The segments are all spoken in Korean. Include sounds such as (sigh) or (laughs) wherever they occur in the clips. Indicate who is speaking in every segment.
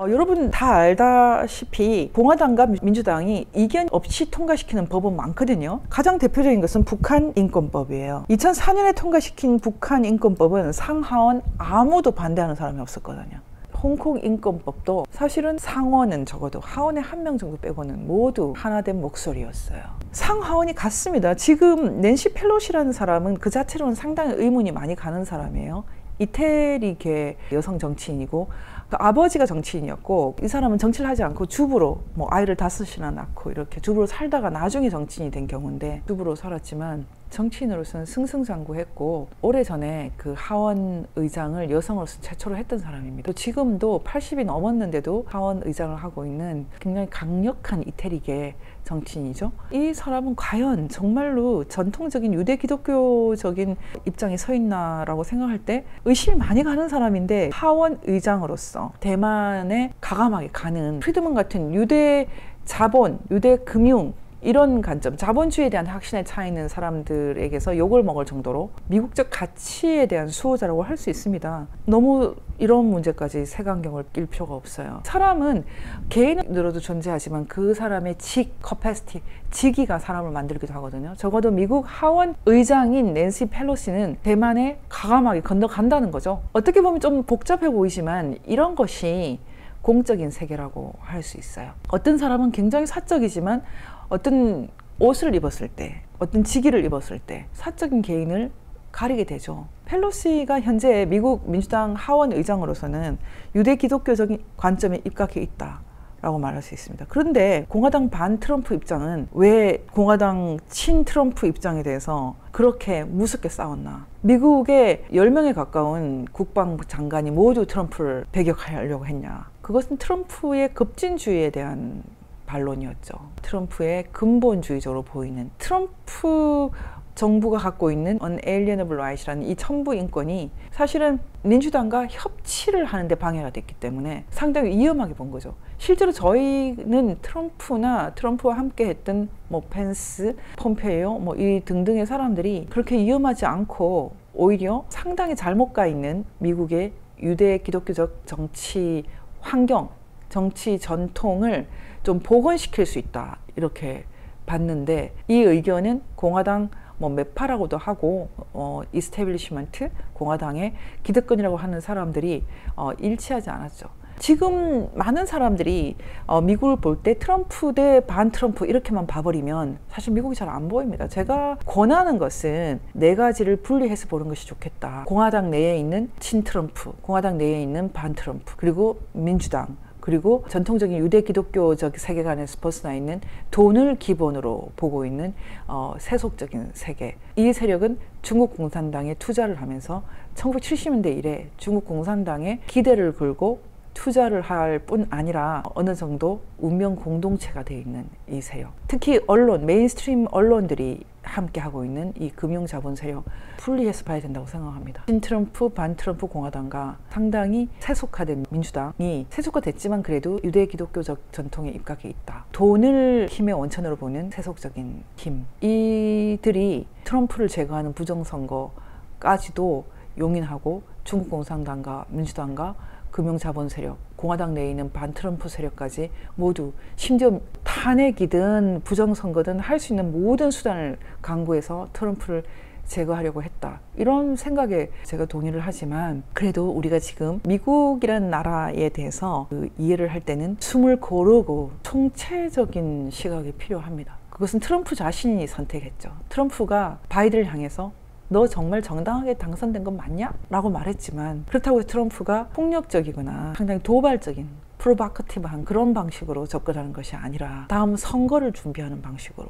Speaker 1: 어, 여러분 다 알다시피 공화당과 민주당이 이견 없이 통과시키는 법은 많거든요. 가장 대표적인 것은 북한 인권법이에요. 2004년에 통과시킨 북한 인권법은 상하원 아무도 반대하는 사람이 없었거든요. 홍콩 인권법도 사실은 상원은 적어도 하원에 한명 정도 빼고는 모두 하나된 목소리였어요. 상하원이 같습니다. 지금 낸시 펠로시라는 사람은 그 자체로는 상당히 의문이 많이 가는 사람이에요. 이태리 계 여성 정치인이고 그 아버지가 정치인이었고 이 사람은 정치를 하지 않고 주부로 뭐 아이를 다섯이나 낳고 이렇게 주부로 살다가 나중에 정치인이 된 경우인데 주부로 살았지만 정치인으로서는 승승장구했고 오래전에 그 하원 의장을 여성으로서 최초로 했던 사람입니다. 또 지금도 80이 넘었는데도 하원 의장을 하고 있는 굉장히 강력한 이태리계 정치인이죠. 이 사람은 과연 정말로 전통적인 유대 기독교적인 입장에 서 있나라고 생각할 때 의심이 많이 가는 사람인데 하원 의장으로서 대만에 과감하게 가는 프리드먼 같은 유대 자본, 유대 금융 이런 관점, 자본주의에 대한 확신에 차 있는 사람들에게서 욕을 먹을 정도로 미국적 가치에 대한 수호자라고 할 수 있습니다. 너무 이런 문제까지 색안경을 낄 필요가 없어요. 사람은 개인으로도 존재하지만 그 사람의 직, capacity, 직위가 사람을 만들기도 하거든요. 적어도 미국 하원 의장인 낸시 펠로시는 대만에 가감하게 건너간다는 거죠. 어떻게 보면 좀 복잡해 보이지만 이런 것이 공적인 세계라고 할 수 있어요. 어떤 사람은 굉장히 사적이지만 어떤 옷을 입었을 때, 어떤 직위를 입었을 때 사적인 개인을 가리게 되죠. 펠로시가 현재 미국 민주당 하원 의장으로서는 유대 기독교적인 관점에 입각해 있다. 라고 말할 수 있습니다. 그런데 공화당 반 트럼프 입장은 왜 공화당 친 트럼프 입장에 대해서 그렇게 무섭게 싸웠나? 미국의 10명에 가까운 국방부 장관이 모두 트럼프를 배격하려고 했냐? 그것은 트럼프의 급진주의에 대한 반론이었죠. 트럼프의 근본주의적으로 보이는 트럼프 정부가 갖고 있는 unalienable right이라는 이 천부 인권이 사실은 민주당과 협치를 하는데 방해가 됐기 때문에 상당히 위험하게 본 거죠. 실제로 저희는 트럼프나 트럼프와 함께 했던 뭐 펜스, 폼페이오 뭐 이 등등의 사람들이 그렇게 위험하지 않고 오히려 상당히 잘못 가 있는 미국의 유대 기독교적 정치 환경, 정치 전통을 좀 복원시킬 수 있다 이렇게 봤는데 이 의견은 공화당 뭐 매파라고도 하고 어 establishment 공화당의 기득권이라고 하는 사람들이 어 일치하지 않았죠. 지금 많은 사람들이 어, 미국을 볼 때 트럼프 대 반 트럼프 이렇게만 봐버리면 사실 미국이 잘 안 보입니다. 제가 권하는 것은 네 가지를 분리해서 보는 것이 좋겠다. 공화당 내에 있는 친 트럼프, 공화당 내에 있는 반 트럼프, 그리고 민주당, 그리고 전통적인 유대 기독교적 세계관에서 벗어나 있는 돈을 기본으로 보고 있는 어, 세속적인 세계. 이 세력은 중국 공산당에 투자를 하면서 1970년대 이래 중국 공산당에 기대를 걸고 투자를 할 뿐 아니라 어느 정도 운명 공동체가 되어 있는 이 세력. 특히 언론, mainstream 언론들이 함께 하고 있는 이 금융 자본 세력 분리해서 봐야 된다고 생각합니다. 친 트럼프, 반 트럼프 공화당과 상당히 세속화된 민주당이 세속화됐지만 그래도 유대 기독교적 전통에 입각해 있다. 돈을 힘의 원천으로 보는 세속적인 힘. 이들이 트럼프를 제거하는 부정선거까지도 용인하고 중국 공산당과 민주당과 금융자본 세력, 공화당 내에 있는 반트럼프 세력까지 모두 심지어 탄핵이든 부정선거든 할 수 있는 모든 수단을 강구해서 트럼프를 제거하려고 했다. 이런 생각에 제가 동의를 하지만 그래도 우리가 지금 미국이라는 나라에 대해서 그 이해를 할 때는 숨을 고르고 총체적인 시각이 필요합니다. 그것은 트럼프 자신이 선택했죠. 트럼프가 바이든을 향해서 너 정말 정당하게 당선된 건 맞냐? 라고 말했지만 그렇다고 트럼프가 폭력적이거나 상당히 도발적인 프로바커티브한 그런 방식으로 접근하는 것이 아니라 다음 선거를 준비하는 방식으로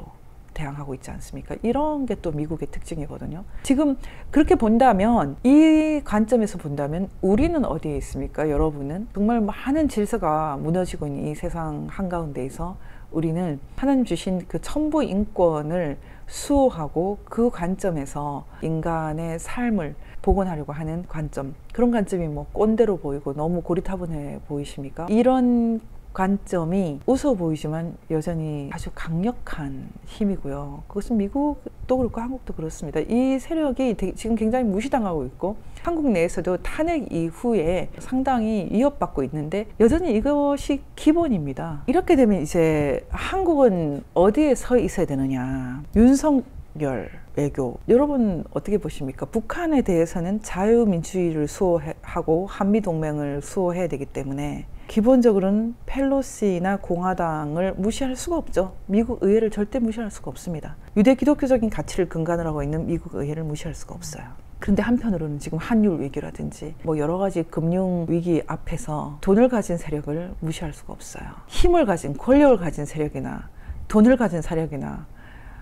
Speaker 1: 대항하고 있지 않습니까? 이런 게 또 미국의 특징이거든요. 지금 그렇게 본다면 이 관점에서 본다면 우리는 어디에 있습니까? 여러분은 정말 많은 질서가 무너지고 있는 이 세상 한가운데에서 우리는 하나님 주신 그 천부 인권을 수호하고 그 관점에서 인간의 삶을 복원하려고 하는 관점 그런 관점이 뭐 꼰대로 보이고 너무 고리타분해 보이십니까? 이런 관점이 웃어 보이지만 여전히 아주 강력한 힘이고요. 그것은 미국도 그렇고 한국도 그렇습니다. 이 세력이 지금 굉장히 무시당하고 있고 한국 내에서도 탄핵 이후에 상당히 위협받고 있는데 여전히 이것이 기본입니다. 이렇게 되면 이제 한국은 어디에 서 있어야 되느냐. 윤석열 외교 여러분 어떻게 보십니까? 북한에 대해서는 자유민주주의를 수호하고 한미동맹을 수호해야 되기 때문에 기본적으로는 펠로시나 공화당을 무시할 수가 없죠. 미국 의회를 절대 무시할 수가 없습니다. 유대 기독교적인 가치를 근간으로 하고 있는 미국 의회를 무시할 수가 없어요. 그런데 한편으로는 지금 한율 위기라든지 뭐 여러 가지 금융 위기 앞에서 돈을 가진 세력을 무시할 수가 없어요. 힘을 가진 권력을 가진 세력이나 돈을 가진 세력이나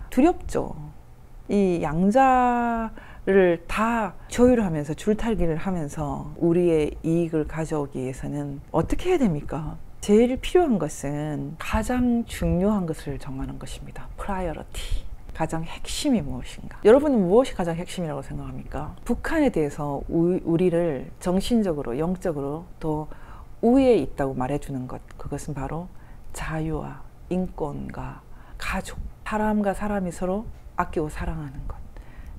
Speaker 1: 두렵죠. 이 양자 를 다 조율하면서 줄타기를 하면서 우리의 이익을 가져오기 위해서는 어떻게 해야 됩니까? 제일 필요한 것은 가장 중요한 것을 정하는 것입니다. priority. 가장 핵심이 무엇인가? 여러분은 무엇이 가장 핵심이라고 생각합니까? 북한에 대해서 우, 우리를 정신적으로, 영적으로 더 우위에 있다고 말해주는 것. 그것은 바로 자유와 인권과 가족. 사람과 사람이 서로 아끼고 사랑하는 것.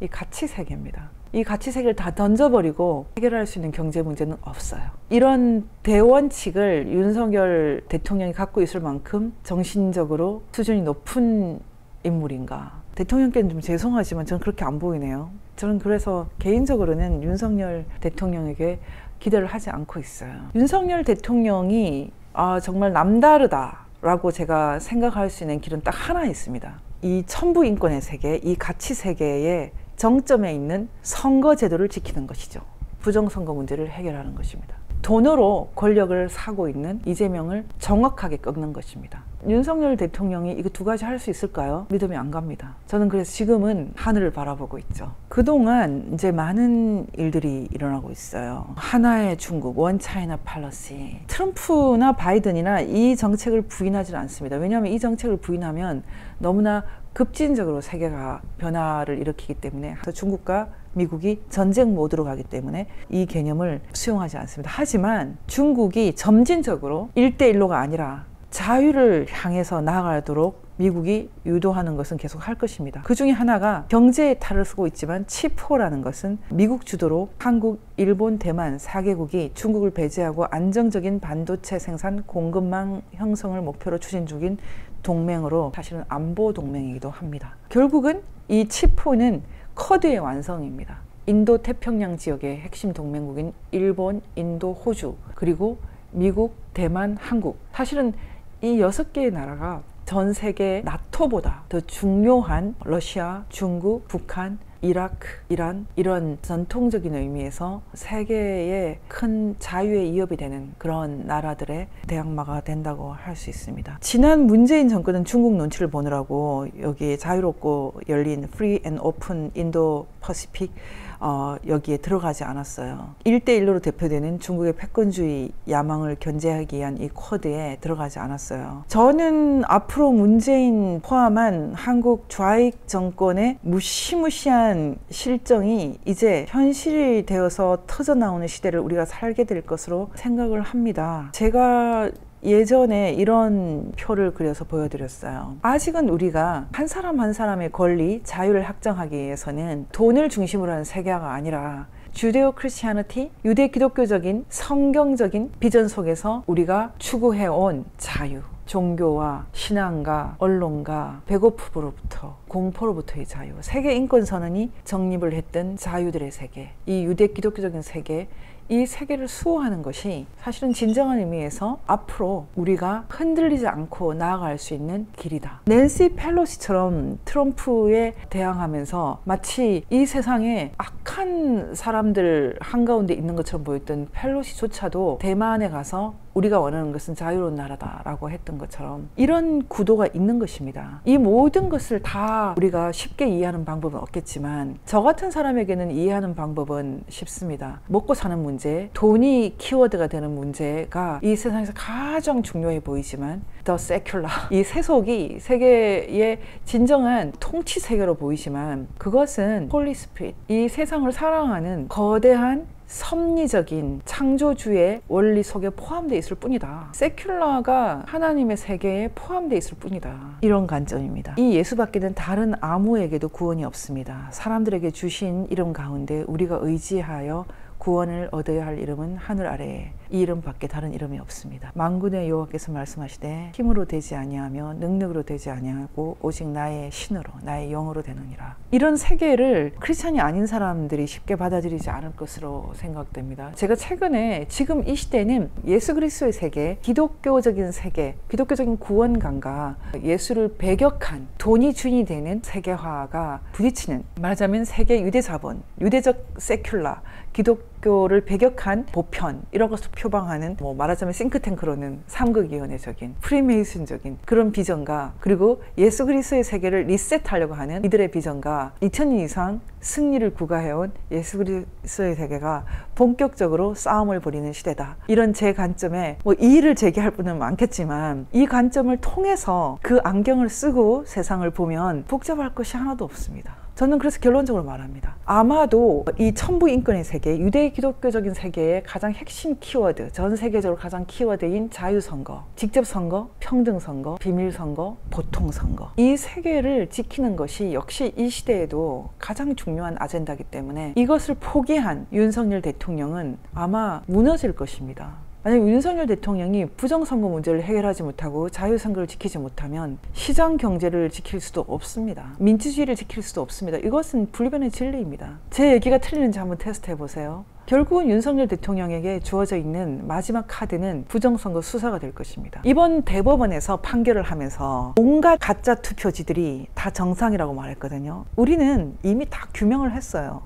Speaker 1: 이 가치 세계입니다. 이 가치 세계를 다 던져버리고 해결할 수 있는 경제 문제는 없어요. 이런 대원칙을 윤석열 대통령이 갖고 있을 만큼 정신적으로 수준이 높은 인물인가. 대통령께는 좀 죄송하지만 저는 그렇게 안 보이네요. 저는 그래서 개인적으로는 윤석열 대통령에게 기대를 하지 않고 있어요. 윤석열 대통령이 아, 정말 남다르다라고 제가 생각할 수 있는 길은 딱 하나 있습니다. 이 천부 인권의 세계, 이 가치 세계에 정점에 있는 선거 제도를 지키는 것이죠. 부정선거 문제를 해결하는 것입니다. 돈으로 권력을 사고 있는 이재명을 정확하게 꺾는 것입니다. 윤석열 대통령이 이거 두 가지 할 수 있을까요? 믿음이 안 갑니다. 저는 그래서 지금은 하늘을 바라보고 있죠. 그동안 이제 많은 일들이 일어나고 있어요. 하나의 중국, 원 차이나 팔러시. 트럼프나 바이든이나 이 정책을 부인하지 않습니다. 왜냐하면 이 정책을 부인하면 너무나 급진적으로 세계가 변화를 일으키기 때문에 중국과 미국이 전쟁 모드로 가기 때문에 이 개념을 수용하지 않습니다. 하지만 중국이 점진적으로 일대일로가 아니라 자유를 향해서 나아가도록 미국이 유도하는 것은 계속 할 것입니다. 그 중에 하나가 경제에 탈을 쓰고 있지만 치포라는 것은 미국 주도로 한국, 일본, 대만 4개국이 중국을 배제하고 안정적인 반도체 생산 공급망 형성을 목표로 추진 중인 동맹으로 사실은 안보 동맹이기도 합니다. 결국은 이 치포는 커드의 완성입니다. 인도 태평양 지역의 핵심 동맹국인 일본, 인도, 호주, 그리고 미국, 대만, 한국. 사실은 이 여섯 개의 나라가 전 세계 나토보다 더 중요한 러시아, 중국, 북한, 이라크, 이란 이런 전통적인 의미에서 세계의 큰 자유의 위협이 되는 그런 나라들의 대항마가 된다고 할 수 있습니다. 지난 문재인 정권은 중국 눈치를 보느라고 여기 자유롭고 열린 free and open Indo-Pacific 어, 여기에 들어가지 않았어요. 1대1로 대표되는 중국의 패권주의 야망을 견제하기 위한 이 쿼드에 들어가지 않았어요. 저는 앞으로 문재인 포함한 한국 좌익 정권의 무시무시한 실정이 이제 현실이 되어서 터져나오는 시대를 우리가 살게 될 것으로 생각을 합니다. 제가 예전에 이런 표를 그려서 보여드렸어요. 아직은 우리가 한 사람 한 사람의 권리, 자유를 확정하기 위해서는 돈을 중심으로 하는 세계화가 아니라 주데오 크리스티아니티, 유대 기독교적인 성경적인 비전 속에서 우리가 추구해 온 자유, 종교와 신앙과 언론과 배고픔으로부터 공포로부터의 자유, 세계 인권 선언이 정립을 했던 자유들의 세계, 이 유대 기독교적인 세계, 이 세계를 수호하는 것이 사실은 진정한 의미에서 앞으로 우리가 흔들리지 않고 나아갈 수 있는 길이다. 낸시 펠로시처럼 트럼프에 대항하면서 마치 이 세상에 악한 사람들 한가운데 있는 것처럼 보였던 펠로시조차도 대만에 가서 우리가 원하는 것은 자유로운 나라다라고 했던 것처럼 이런 구도가 있는 것입니다. 이 모든 것을 다 우리가 쉽게 이해하는 방법은 없겠지만 저 같은 사람에게는 이해하는 방법은 쉽습니다. 먹고 사는 문제, 돈이 키워드가 되는 문제가 이 세상에서 가장 중요해 보이지만 더 secular (laughs) 이 세속이 세계의 진정한 통치 세계로 보이지만 그것은 Holy Spirit 이 세상을 사랑하는 거대한 섭리적인 창조주의 원리 속에 포함되어 있을 뿐이다. secular가 하나님의 세계에 포함되어 있을 뿐이다. 이런 관점입니다. 이 예수 밖에는 다른 아무에게도 구원이 없습니다. 사람들에게 주신 이름 가운데 우리가 의지하여 구원을 얻어야 할 이름은 하늘 아래에 이 이름밖에 다른 이름이 없습니다. 만군의 여호와께서 말씀하시되 힘으로 되지 아니하며 능력으로 되지 아니하고 오직 나의 신으로 나의 영으로 되느니라. 이런 세계를 크리스천이 아닌 사람들이 쉽게 받아들이지 않을 것으로 생각됩니다. 제가 최근에 지금 이 시대는 예수 그리스도의 세계, 기독교적인 세계, 기독교적인 구원관과 예수를 배격한 돈이 주인이 되는 세계화가 부딪히는 말하자면 세계 유대 자본, 유대적 세큘라, 기독교를 배격한 보편 이런 것을 표방하는 뭐 말하자면 싱크탱크로는 삼극위원회적인 프리메이슨적인 그런 비전과 그리고 예수 그리스도의 세계를 리셋하려고 하는 이들의 비전과 2000년 이상 승리를 구가해온 예수 그리스도의 세계가 본격적으로 싸움을 벌이는 시대다. 이런 제 관점에 뭐 이의를 제기할 분은 많겠지만 이 관점을 통해서 그 안경을 쓰고 세상을 보면 복잡할 것이 하나도 없습니다. 저는 그래서 결론적으로 말합니다. 아마도 이 천부 인권의 세계, 유대 기독교적인 세계의 가장 핵심 키워드, 전 세계적으로 가장 키워드인 자유선거, 직접선거, 평등선거, 비밀선거, 보통선거. 이 세계를 지키는 것이 역시 이 시대에도 가장 중요한 아젠다이기 때문에 이것을 포기한 윤석열 대통령은 아마 무너질 것입니다. 만약 윤석열 대통령이 부정선거 문제를 해결하지 못하고 자유선거를 지키지 못하면 시장 경제를 지킬 수도 없습니다. 민주주의를 지킬 수도 없습니다. 이것은 불변의 진리입니다. 제 얘기가 틀리는지 한번 테스트 해보세요. 결국은 윤석열 대통령에게 주어져 있는 마지막 카드는 부정선거 수사가 될 것입니다. 이번 대법원에서 판결을 하면서 온갖 가짜 투표지들이 다 정상이라고 말했거든요. 우리는 이미 다 규명을 했어요.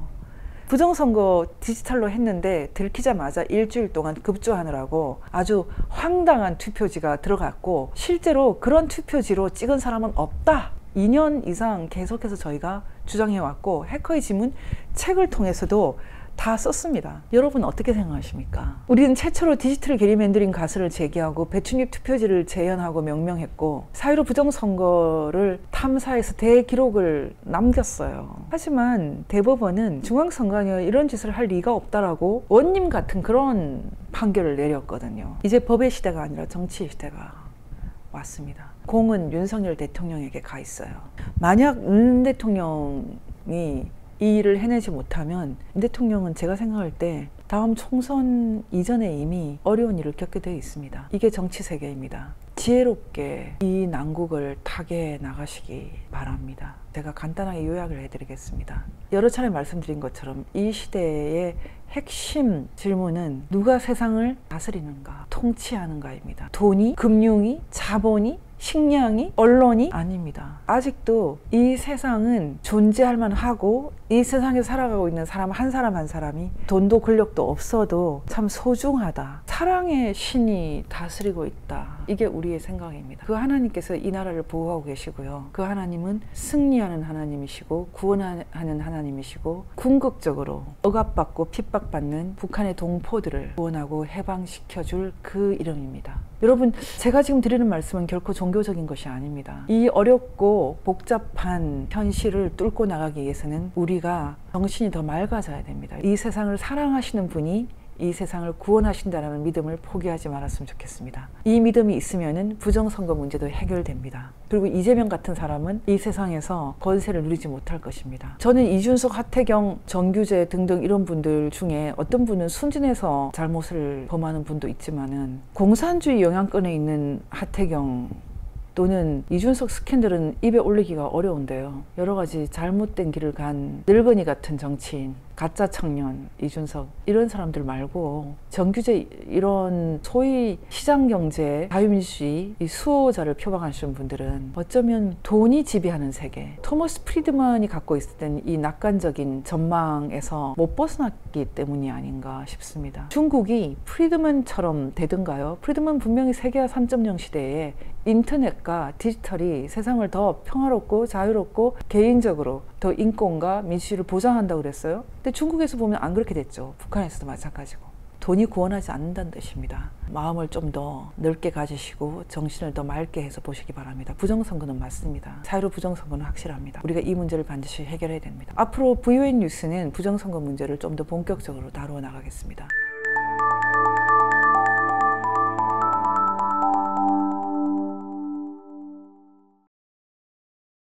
Speaker 1: 부정선거 디지털로 했는데 들키자마자 일주일 동안 급조하느라고 아주 황당한 투표지가 들어갔고 실제로 그런 투표지로 찍은 사람은 없다. 2년 이상 계속해서 저희가 주장해왔고 해커의 지문 책을 통해서도 다 썼습니다. 여러분 어떻게 생각하십니까? 우리는 최초로 디지털 게리맨더링 가설을 제기하고 배춧잎 투표지를 재현하고 명명했고 사유로 부정선거를 탐사해서 대기록을 남겼어요. 하지만 대법원은 중앙선관위가 이런 짓을 할 리가 없다라고 원님 같은 그런 판결을 내렸거든요. 이제 법의 시대가 아니라 정치의 시대가 왔습니다. 공은 윤석열 대통령에게 가 있어요. 만약 윤 대통령이 이 일을 해내지 못하면 윤 대통령은 제가 생각할 때 다음 총선 이전에 이미 어려운 일을 겪게 되어 있습니다. 이게 정치 세계입니다. 지혜롭게 이 난국을 타게 나가시기 바랍니다. 제가 간단하게 요약을 해드리겠습니다. 여러 차례 말씀드린 것처럼 이 시대의 핵심 질문은 누가 세상을 다스리는가, 통치하는가입니다. 돈이, 금융이, 자본이 식량이 언론이 아닙니다. 아직도 이 세상은 존재할 만하고 이 세상에 살아가고 있는 사람 한 사람 한 사람이 돈도 권력도 없어도 참 소중하다. 사랑의 신이 다스리고 있다. 이게 우리의 생각입니다. 그 하나님께서 이 나라를 보호하고 계시고요. 그 하나님은 승리하는 하나님이시고 구원하는 하나님이시고 궁극적으로 억압받고 핍박받는 북한의 동포들을 구원하고 해방시켜줄 그 이름입니다. 여러분 제가 지금 드리는 말씀은 결코 종교적인 것이 아닙니다. 이 어렵고 복잡한 현실을 뚫고 나가기 위해서는 우리가 정신이 더 맑아져야 됩니다. 이 세상을 사랑하시는 분이 이 세상을 구원하신다는 믿음을 포기하지 말았으면 좋겠습니다. 이 믿음이 있으면 부정선거 문제도 해결됩니다. 그리고 이재명 같은 사람은 이 세상에서 권세를 누리지 못할 것입니다. 저는 이준석, 하태경, 정규재 등등 이런 분들 중에 어떤 분은 순진해서 잘못을 범하는 분도 있지만은 공산주의 영향권에 있는 하태경 또는 이준석 스캔들은 입에 올리기가 어려운데요. 여러 가지 잘못된 길을 간 늙은이 같은 정치인, 가짜 청년, 이준석 이런 사람들 말고 정규재 이런 소위 시장 경제, 자유민주주의 이 수호자를 표방하시는 분들은 어쩌면 돈이 지배하는 세계, 토머스 프리드먼이 갖고 있었던 이 낙관적인 전망에서 못 벗어났기 때문이 아닌가 싶습니다. 중국이 프리드먼처럼 되든가요? 프리드먼 분명히 세계화 3.0 시대에 인터넷과 디지털이 세상을 더 평화롭고 자유롭고 개인적으로 더 인권과 민주주의를 보장한다고 그랬어요. 근데 중국에서 보면 안 그렇게 됐죠. 북한에서도 마찬가지고. 돈이 구원하지 않는다는 뜻입니다. 마음을 좀 더 넓게 가지시고 정신을 더 맑게 해서 보시기 바랍니다. 부정선거는 맞습니다. 사회로 부정선거는 확실합니다. 우리가 이 문제를 반드시 해결해야 됩니다. 앞으로 VON 뉴스는 부정선거 문제를 좀 더 본격적으로 다루어 나가겠습니다.